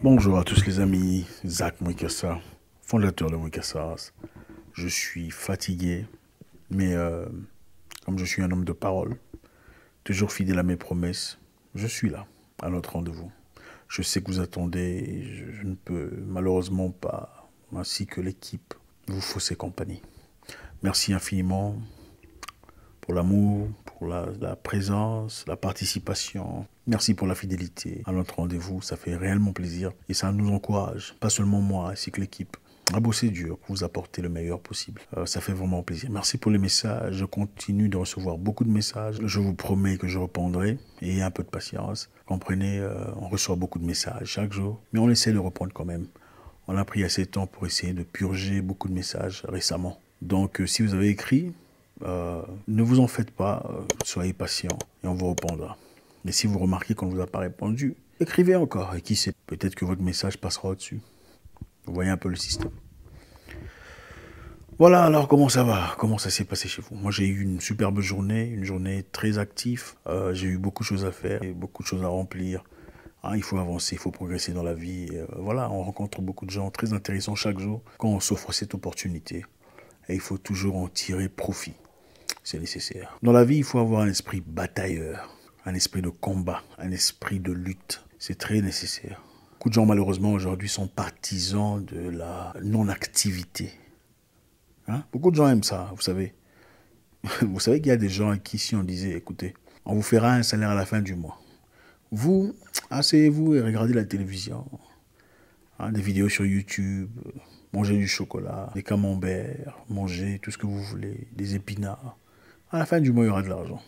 Bonjour à tous les amis, Zach Mwikassa, fondateur de Mwikassas. Je suis fatigué, mais euh, comme je suis un homme de parole, toujours fidèle à mes promesses, je suis là, à notre rendez-vous. Je sais que vous attendez, je, je ne peux malheureusement pas, ainsi que l'équipe, vous fausser compagnie. Merci infiniment pour l'amour, pour la, présence, la participation. Merci pour la fidélité à notre rendez-vous. Ça fait réellement plaisir et ça nous encourage, pas seulement moi, ainsi que l'équipe, à bosser dur pour vous apporter le meilleur possible. Euh, ça fait vraiment plaisir. Merci pour les messages. Je continue de recevoir beaucoup de messages. Je vous promets que je répondrai et un peu de patience. Comprenez, euh, on reçoit beaucoup de messages chaque jour, mais on essaie de répondre quand même. On a pris assez de temps pour essayer de purger beaucoup de messages récemment. Donc, euh, si vous avez écrit, euh, ne vous en faites pas, euh, soyez patient et on vous répondra. Mais si vous remarquez qu'on ne vous a pas répondu, écrivez encore et qui sait, peut-être que votre message passera au-dessus. Vous voyez un peu le système. Voilà, alors comment ça va? Comment ça s'est passé chez vous? Moi j'ai eu une superbe journée, une journée très active. Euh, j'ai eu beaucoup de choses à faire et beaucoup de choses à remplir. Hein, il faut avancer, il faut progresser dans la vie. Et, voilà, on rencontre beaucoup de gens très intéressants chaque jour quand on s'offre cette opportunité. Et il faut toujours en tirer profit. C'est nécessaire. Dans la vie, il faut avoir un esprit batailleur, un esprit de combat, un esprit de lutte. C'est très nécessaire. Beaucoup de gens, malheureusement, aujourd'hui, sont partisans de la non-activité. Hein? Beaucoup de gens aiment ça, vous savez. Vous savez qu'il y a des gens à qui, si on disait, écoutez, on vous fera un salaire à la fin du mois. Vous, asseyez-vous et regardez la télévision. Hein, des vidéos sur YouTube, mangez du chocolat, des camemberts, mangez tout ce que vous voulez, des épinards. À la fin du mois, il y aura de l'argent.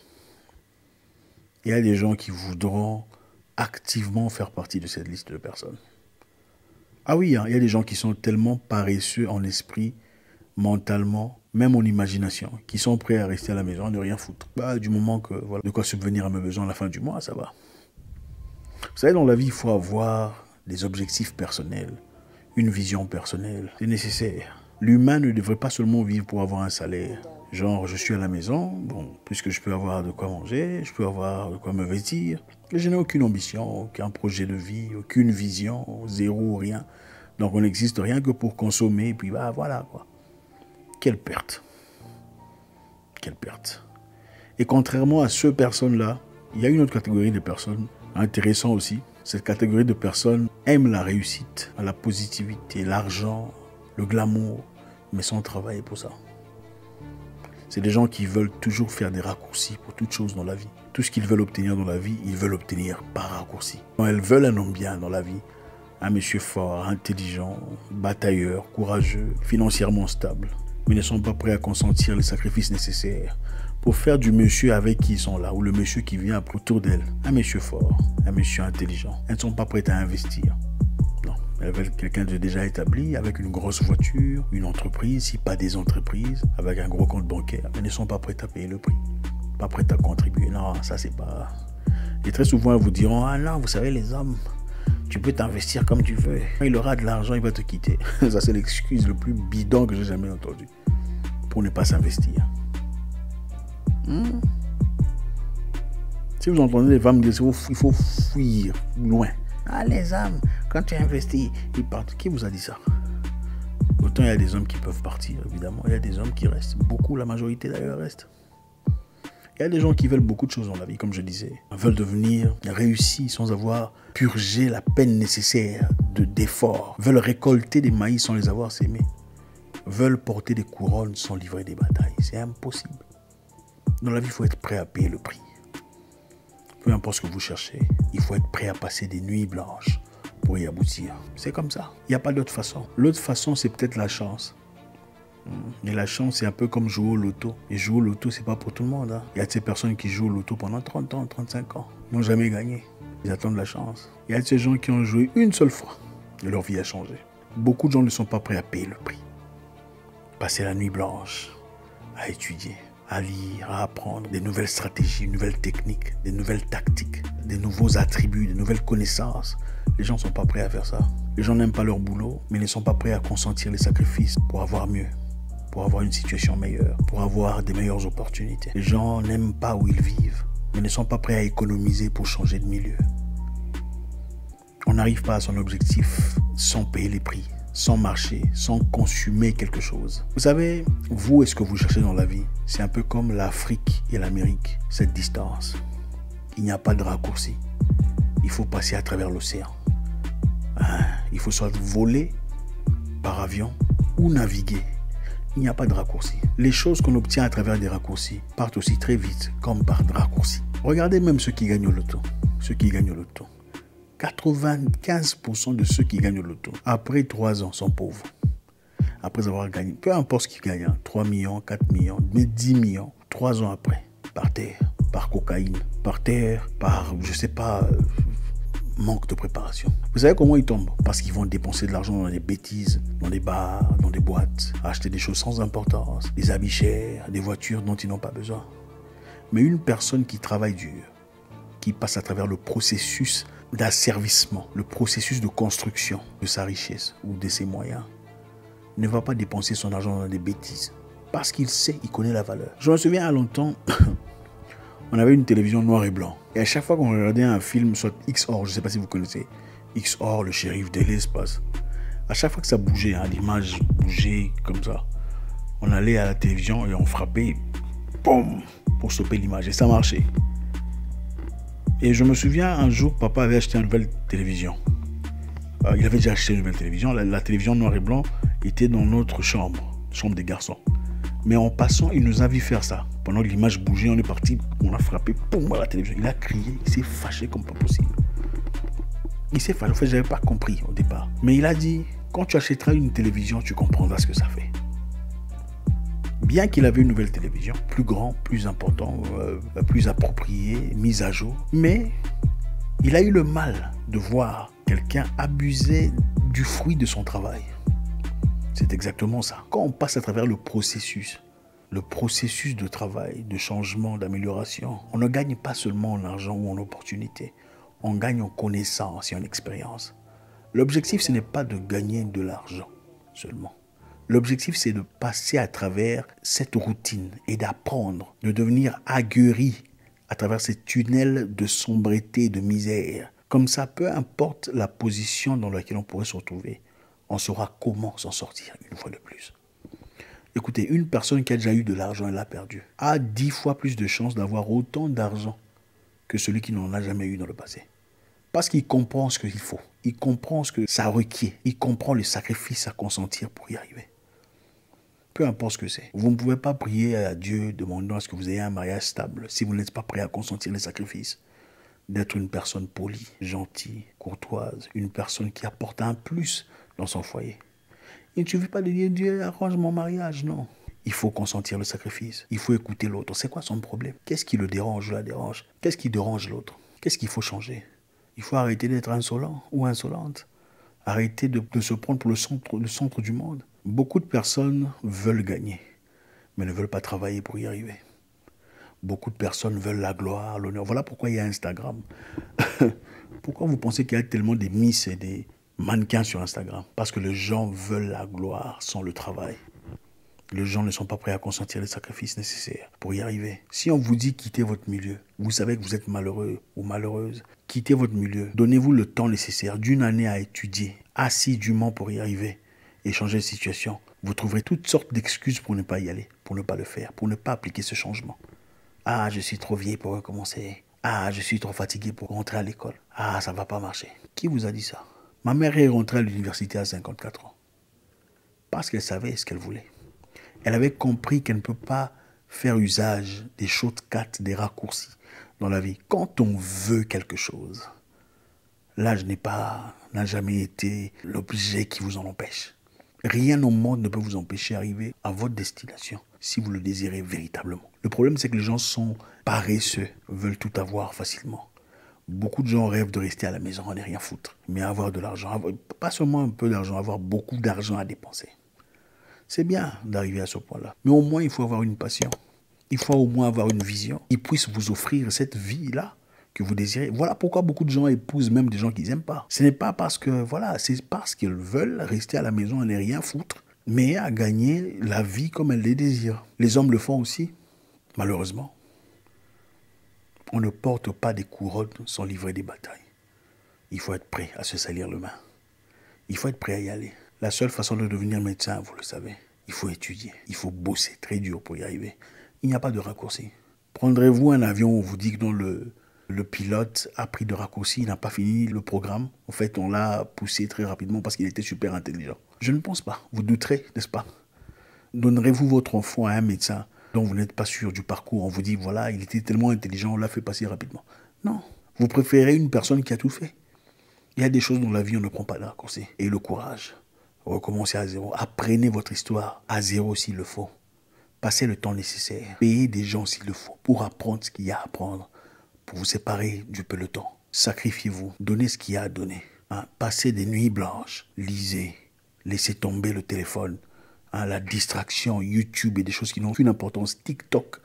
Il y a des gens qui voudront activement faire partie de cette liste de personnes. Ah oui, hein, il y a des gens qui sont tellement paresseux en esprit, mentalement, même en imagination, qui sont prêts à rester à la maison, à ne rien foutre. Bah, du moment que voilà, de quoi subvenir à mes besoins à la fin du mois, ça va. Vous savez, dans la vie, il faut avoir des objectifs personnels, une vision personnelle. C'est nécessaire. L'humain ne devrait pas seulement vivre pour avoir un salaire. Genre, je suis à la maison, bon, puisque je peux avoir de quoi manger, je peux avoir de quoi me vêtir, je n'ai aucune ambition, aucun projet de vie, aucune vision, zéro, rien. Donc on n'existe rien que pour consommer, et puis bah voilà quoi. Quelle perte. Quelle perte. Et contrairement à ces personnes-là, il y a une autre catégorie de personnes, intéressant aussi. Cette catégorie de personnes aime la réussite, la positivité, l'argent, le glamour, mais sans travailler pour ça. C'est des gens qui veulent toujours faire des raccourcis pour toute chose dans la vie. Tout ce qu'ils veulent obtenir dans la vie, ils veulent obtenir par raccourci. Quand elles veulent un homme bien dans la vie, un monsieur fort, intelligent, batailleur, courageux, financièrement stable, mais ne sont pas prêts à consentir les sacrifices nécessaires pour faire du monsieur avec qui ils sont là, ou le monsieur qui vient autour d'elles. Un monsieur fort, un monsieur intelligent. Elles ne sont pas prêtes à investir. Veulent quelqu'un de déjà établi, avec une grosse voiture, une entreprise, si pas des entreprises, avec un gros compte bancaire. Elles ne sont pas prêtes à payer le prix. Pas prêtes à contribuer. Non, ça c'est pas... Et très souvent, elles vous diront, ah non, vous savez, les hommes, tu peux t'investir comme tu veux. Quand il aura de l'argent, il va te quitter. Ça, c'est l'excuse le plus bidon que j'ai jamais entendu pour ne pas s'investir. Hmm. Si vous entendez les femmes dire il faut fuir loin. Ah, les hommes, quand tu investis, ils partent. Qui vous a dit ça? Autant il y a des hommes qui peuvent partir, évidemment. Il y a des hommes qui restent. Beaucoup, la majorité d'ailleurs, reste. Il y a des gens qui veulent beaucoup de choses dans la vie, comme je disais. Veulent devenir réussis sans avoir purgé la peine nécessaire de d'efforts. Veulent récolter des maïs sans les avoir sémés. Veulent porter des couronnes sans livrer des batailles. C'est impossible. Dans la vie, il faut être prêt à payer le prix. Peu importe ce que vous cherchez, il faut être prêt à passer des nuits blanches pour y aboutir. C'est comme ça. Il n'y a pas d'autre façon. L'autre façon, c'est peut-être la chance. Et la chance, c'est un peu comme jouer au loto. Et jouer au loto, c'est pas pour tout le monde. hein. Il y a de ces personnes qui jouent au loto pendant 30 ans, 35 ans, n'ont jamais gagné. Ils attendent la chance. Il y a de ces gens qui ont joué une seule fois et leur vie a changé. Beaucoup de gens ne sont pas prêts à payer le prix. Passer la nuit blanche à étudier, à lire, à apprendre des nouvelles stratégies, nouvelles techniques, des nouvelles tactiques, des nouveaux attributs, des nouvelles connaissances. Les gens ne sont pas prêts à faire ça. Les gens n'aiment pas leur boulot, mais ne sont pas prêts à consentir les sacrifices pour avoir mieux, pour avoir une situation meilleure, pour avoir des meilleures opportunités. Les gens n'aiment pas où ils vivent, mais ne sont pas prêts à économiser pour changer de milieu. On n'arrive pas à son objectif sans payer les prix, sans marcher, sans consommer quelque chose. Vous savez, vous et ce que vous cherchez dans la vie, c'est un peu comme l'Afrique et l'Amérique, cette distance. Il n'y a pas de raccourci. Il faut passer à travers l'océan. Ah, il faut soit voler par avion ou naviguer. Il n'y a pas de raccourci. Les choses qu'on obtient à travers des raccourcis partent aussi très vite comme par raccourcis. Regardez même ceux qui gagnent au loto. Ceux qui gagnent au loto. 95% de ceux qui gagnent au loto, après 3 ans, sont pauvres. Après avoir gagné, peu importe ce qu'ils gagnent, 3 hein, millions, 4 millions, mais 10 millions, 3 ans après, par terre, par cocaïne, par terre, par, je sais pas, euh, manque de préparation. Vous savez comment ils tombent? Parce qu'ils vont dépenser de l'argent dans des bêtises, dans des bars, dans des boîtes, acheter des choses sans importance, des habits chers, des voitures dont ils n'ont pas besoin. Mais une personne qui travaille dur, qui passe à travers le processus d'asservissement, le processus de construction de sa richesse ou de ses moyens, ne va pas dépenser son argent dans des bêtises. Parce qu'il sait, il connaît la valeur. Je me souviens à longtemps, on avait une télévision noir et blanc. Et à chaque fois qu'on regardait un film, soit XOR, je ne sais pas si vous connaissez, XOR, le shérif de l'espace, à chaque fois que ça bougeait, hein, l'image bougeait comme ça, on allait à la télévision et on frappait, boum, pour stopper l'image. Et ça marchait. Et je me souviens, un jour, papa avait acheté une nouvelle télévision. Euh, il avait déjà acheté une nouvelle télévision. La, télévision noir et blanc était dans notre chambre, chambre des garçons. Mais en passant, il nous a vu faire ça. Pendant l'image bougeait, on est parti, on a frappé, boum, à la télévision. Il a crié, il s'est fâché comme pas possible. Il s'est fâché, en fait, je n'avais pas compris au départ. Mais il a dit, quand tu achèteras une télévision, tu comprendras ce que ça fait bien qu'il avait une nouvelle télévision, plus grand, plus important, euh, plus approprié, mise à jour, mais il a eu le mal de voir quelqu'un abuser du fruit de son travail. C'est exactement ça. Quand on passe à travers le processus, le processus de travail, de changement, d'amélioration, on ne gagne pas seulement en argent ou en opportunité, on gagne en connaissance et en expérience. L'objectif, ce n'est pas de gagner de l'argent seulement. L'objectif, c'est de passer à travers cette routine et d'apprendre, de devenir aguerri à travers ces tunnels de sombreté, de misère. Comme ça, peu importe la position dans laquelle on pourrait se retrouver, on saura comment s'en sortir une fois de plus. Écoutez, une personne qui a déjà eu de l'argent et l'a perdu a dix fois plus de chances d'avoir autant d'argent que celui qui n'en a jamais eu dans le passé. Parce qu'il comprend ce qu'il faut, il comprend ce que ça requiert, il comprend le sacrifice à consentir pour y arriver peu importe ce que c'est. Vous ne pouvez pas prier à Dieu demandant à ce que vous ayez un mariage stable si vous n'êtes pas prêt à consentir les sacrifices. D'être une personne polie, gentille, courtoise, une personne qui apporte un plus dans son foyer. Il ne suffit pas de dire Dieu arrange mon mariage, non. Il faut consentir le sacrifice. Il faut écouter l'autre. C'est quoi son problème? Qu'est-ce qui le dérange ou la dérange? Qu'est-ce qui dérange l'autre? Qu'est-ce qu'il faut changer? Il faut arrêter d'être insolent ou insolente. Arrêter de, se prendre pour le centre, le centre du monde. Beaucoup de personnes veulent gagner, mais ne veulent pas travailler pour y arriver. Beaucoup de personnes veulent la gloire, l'honneur. Voilà pourquoi il y a Instagram. pourquoi vous pensez qu'il y a tellement de miss et des mannequins sur Instagram Parce que les gens veulent la gloire sans le travail. Les gens ne sont pas prêts à consentir les sacrifices nécessaires pour y arriver. Si on vous dit quittez votre milieu, vous savez que vous êtes malheureux ou malheureuse, quittez votre milieu. Donnez-vous le temps nécessaire d'une année à étudier assidûment pour y arriver et changer de situation, vous trouverez toutes sortes d'excuses pour ne pas y aller, pour ne pas le faire, pour ne pas appliquer ce changement. Ah, je suis trop vieille pour recommencer. Ah, je suis trop fatigué pour rentrer à l'école. Ah, ça ne va pas marcher. Qui vous a dit ça? Ma mère est rentrée à l'université à 54 ans. Parce qu'elle savait ce qu'elle voulait. Elle avait compris qu'elle ne peut pas faire usage des shortcuts, des raccourcis dans la vie. Quand on veut quelque chose, l'âge n'est pas, n'a jamais été l'objet qui vous en empêche. Rien au monde ne peut vous empêcher d'arriver à votre destination si vous le désirez véritablement. Le problème, c'est que les gens sont paresseux, veulent tout avoir facilement. Beaucoup de gens rêvent de rester à la maison, à ne rien foutre, mais avoir de l'argent, pas seulement un peu d'argent, avoir beaucoup d'argent à dépenser. C'est bien d'arriver à ce point-là, mais au moins il faut avoir une passion. Il faut au moins avoir une vision qui puisse vous offrir cette vie-là que vous désirez. Voilà pourquoi beaucoup de gens épousent même des gens qu'ils n'aiment pas. Ce n'est pas parce que, voilà, c'est parce qu'ils veulent rester à la maison et ne rien foutre, mais à gagner la vie comme elles les désirent. Les hommes le font aussi, malheureusement. On ne porte pas des couronnes sans livrer des batailles. il faut être prêt à se salir le main. Il faut être prêt à y aller. La seule façon de devenir médecin, vous le savez, il faut étudier, il faut bosser très dur pour y arriver. Il n'y a pas de raccourci. Prendrez-vous un avion où on vous dit que le, le pilote a pris de raccourci, il n'a pas fini le programme. En fait, on l'a poussé très rapidement parce qu'il était super intelligent. Je ne pense pas. Vous douterez, n'est-ce pas? Donnerez-vous votre enfant à un médecin dont vous n'êtes pas sûr du parcours On vous dit, voilà, il était tellement intelligent, on l'a fait passer rapidement. Non. Vous préférez une personne qui a tout fait. Il y a des choses dans la vie, on ne prend pas de raccourci. Et le courage. Recommencez à zéro. Apprenez votre histoire à zéro s'il le faut. Passez le temps nécessaire. Payez des gens s'il le faut pour apprendre ce qu'il y a à apprendre pour vous séparer du peloton. Sacrifiez-vous, donnez ce qu'il y a à donner. Hein. Passez des nuits blanches, lisez, laissez tomber le téléphone, hein. la distraction, YouTube et des choses qui n'ont aucune importance, TikTok,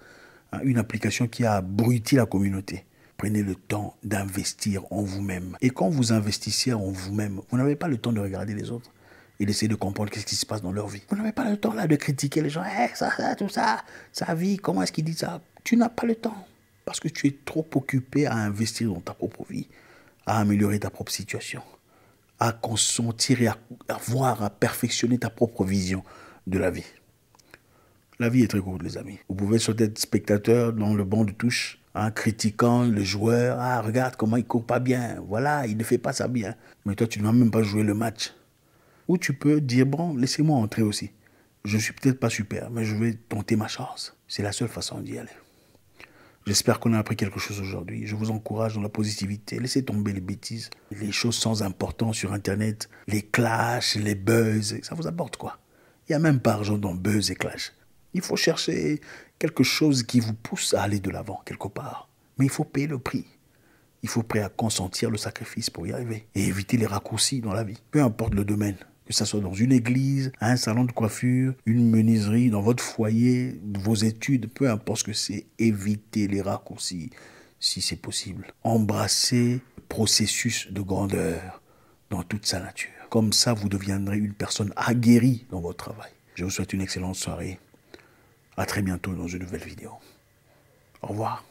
hein. une application qui a abruti la communauté. Prenez le temps d'investir en vous-même. Et quand vous investissez en vous-même, vous n'avez pas le temps de regarder les autres et d'essayer de comprendre qu'est-ce qui se passe dans leur vie. Vous n'avez pas le temps là de critiquer les gens. Eh, ça, ça, tout ça, sa vie, comment est-ce qu'il dit ça? Tu n'as pas le temps. Parce que tu es trop occupé à investir dans ta propre vie, à améliorer ta propre situation, à consentir et à, voir, à perfectionner ta propre vision de la vie. La vie est très courte, les amis. Vous pouvez soit être spectateur dans le banc de touche, en critiquant le joueur. Ah, regarde comment il court pas bien. Voilà, il ne fait pas ça bien. Mais toi, tu ne vas même pas jouer le match. Ou tu peux dire, bon, laissez-moi entrer aussi. Je ne suis peut-être pas super, mais je vais tenter ma chance. C'est la seule façon d'y aller. J'espère qu'on a appris quelque chose aujourd'hui. Je vous encourage dans la positivité. Laissez tomber les bêtises, les choses sans importance sur Internet, les clashs, les buzz. Ça vous apporte quoi? Il n'y a même pas argent dans buzz et clash. Il faut chercher quelque chose qui vous pousse à aller de l'avant quelque part. Mais il faut payer le prix. Il faut prêt à consentir le sacrifice pour y arriver et éviter les raccourcis dans la vie. Peu importe le domaine que ce soit dans une église, un salon de coiffure, une menuiserie, dans votre foyer, vos études, peu importe ce que c'est, évitez les raccourcis si c'est possible. Embrassez le processus de grandeur dans toute sa nature. Comme ça, vous deviendrez une personne aguerrie dans votre travail. Je vous souhaite une excellente soirée. À très bientôt dans une nouvelle vidéo. Au revoir.